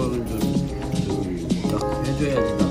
방법을 좀, 좀 해줘야지.